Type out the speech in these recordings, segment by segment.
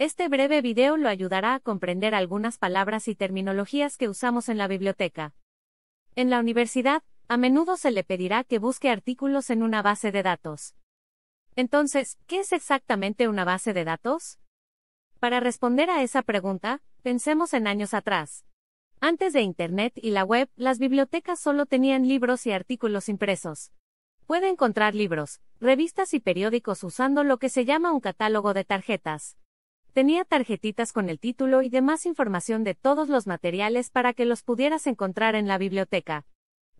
Este breve video lo ayudará a comprender algunas palabras y terminologías que usamos en la biblioteca. En la universidad, a menudo se le pedirá que busque artículos en una base de datos. Entonces, ¿qué es exactamente una base de datos? Para responder a esa pregunta, pensemos en años atrás. Antes de Internet y la web, las bibliotecas solo tenían libros y artículos impresos. Puede encontrar libros, revistas y periódicos usando lo que se llama un catálogo de tarjetas. Tenía tarjetitas con el título y demás información de todos los materiales para que los pudieras encontrar en la biblioteca.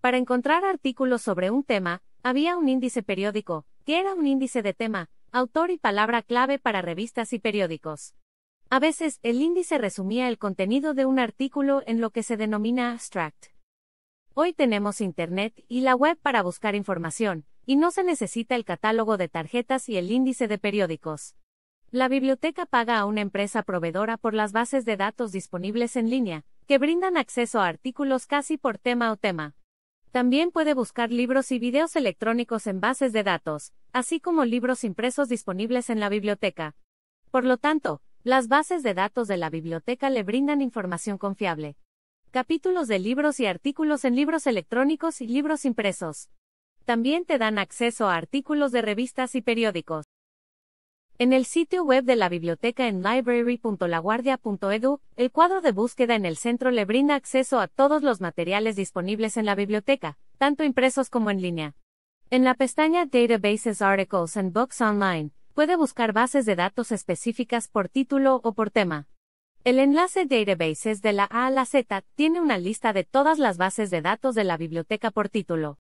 Para encontrar artículos sobre un tema, había un índice periódico, que era un índice de tema, autor y palabra clave para revistas y periódicos. A veces, el índice resumía el contenido de un artículo en lo que se denomina abstract. Hoy tenemos Internet y la web para buscar información, y no se necesita el catálogo de tarjetas y el índice de periódicos. La biblioteca paga a una empresa proveedora por las bases de datos disponibles en línea, que brindan acceso a artículos casi por tema o tema. También puede buscar libros y videos electrónicos en bases de datos, así como libros impresos disponibles en la biblioteca. Por lo tanto, las bases de datos de la biblioteca le brindan información confiable. Capítulos de libros y artículos en libros electrónicos y libros impresos. También te dan acceso a artículos de revistas y periódicos. En el sitio web de la biblioteca en library.laguardia.edu, el cuadro de búsqueda en el centro le brinda acceso a todos los materiales disponibles en la biblioteca, tanto impresos como en línea. En la pestaña Databases Articles and Books Online, puede buscar bases de datos específicas por título o por tema. El enlace Databases de la A a la Z tiene una lista de todas las bases de datos de la biblioteca por título.